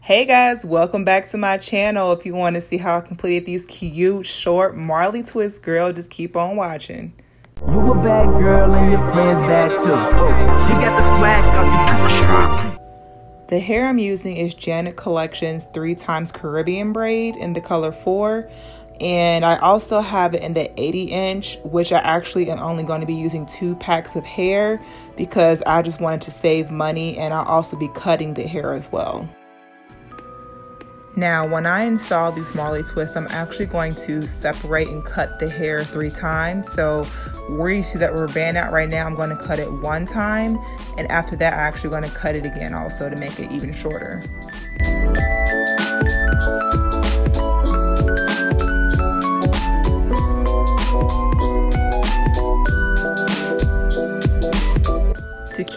Hey guys, welcome back to my channel. If you want to see how I completed these cute, short Marley twists, girl, just keep on watching. You a bad girl and your friends bad too. You got the swag sauce. The hair I'm using is Janet Collections 3 times Caribbean braid in the color 4 and I also have it in the 80 inch which I actually am only going to be using two packs of hair because I just wanted to save money and I'll also be cutting the hair as well. Now, when I install these Marley twists, I'm actually going to separate and cut the hair three times. So where you see that rubber band out right now, I'm going to cut it one time. And after that, I'm actually going to cut it again also to make it even shorter.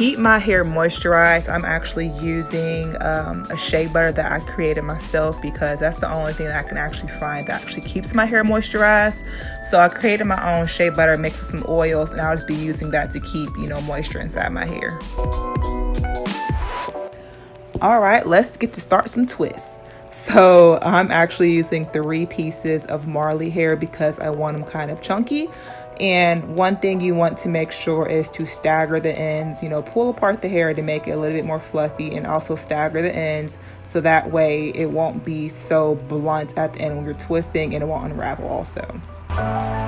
Keep my hair moisturized, I'm actually using um, a shea butter that I created myself because that's the only thing that I can actually find that actually keeps my hair moisturized. So I created my own shea butter mixed with some oils and I'll just be using that to keep, you know, moisture inside my hair. All right, let's get to start some twists. So I'm actually using three pieces of Marley hair because I want them kind of chunky. And one thing you want to make sure is to stagger the ends, you know, pull apart the hair to make it a little bit more fluffy and also stagger the ends so that way it won't be so blunt at the end when you're twisting and it won't unravel also.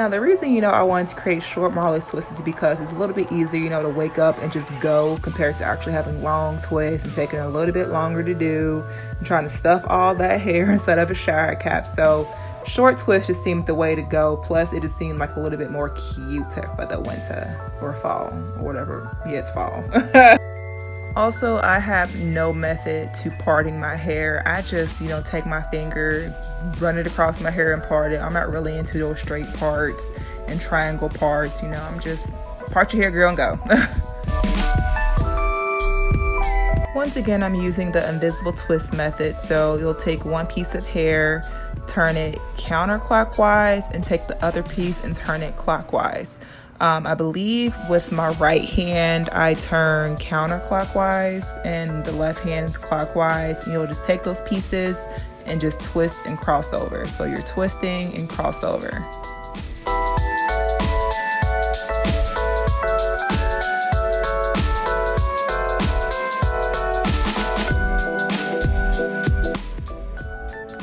Now the reason, you know, I wanted to create short Marley twists is because it's a little bit easier, you know, to wake up and just go compared to actually having long twists and taking a little bit longer to do and trying to stuff all that hair instead of a shower cap. So short twists just seemed the way to go. Plus it just seemed like a little bit more cute for the winter or fall or whatever. Yeah, it's fall. Also, I have no method to parting my hair. I just, you know, take my finger, run it across my hair and part it. I'm not really into those straight parts and triangle parts. You know, I'm just part your hair, girl, and go. Once again, I'm using the invisible twist method. So you'll take one piece of hair, turn it counterclockwise, and take the other piece and turn it clockwise. Um, I believe with my right hand, I turn counterclockwise and the left hand is clockwise. You'll just take those pieces and just twist and cross over. So you're twisting and crossover.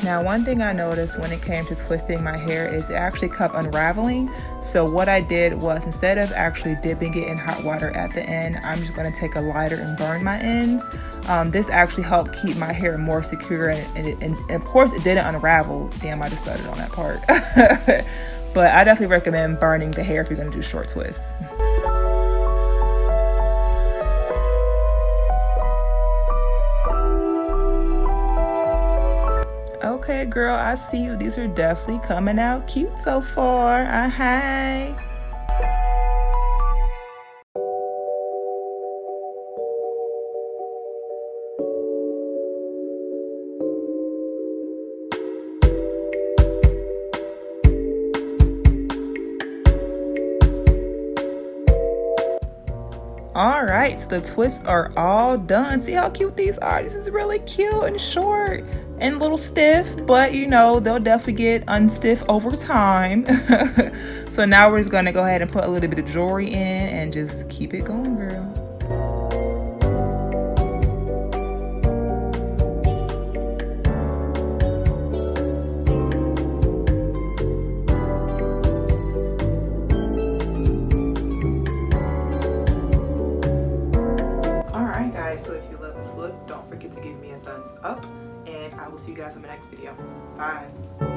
Now, one thing I noticed when it came to twisting my hair is it actually kept unraveling. So what I did was instead of actually dipping it in hot water at the end, I'm just gonna take a lighter and burn my ends. Um, this actually helped keep my hair more secure and, and, and, of course it didn't unravel. Damn, I just started on that part. but I definitely recommend burning the hair if you're gonna do short twists. Okay, girl, I see you. These are definitely coming out cute so far. Uh, all right so the twists are all done. See how cute these are? This is really cute and short and a little stiff but you know they'll definitely get unstiff over time. So now we're just gonna go ahead and put a little bit of jewelry in and just keep it going girl so if you love this look don't forget to give me a thumbs up and i will see you guys in my next video. Bye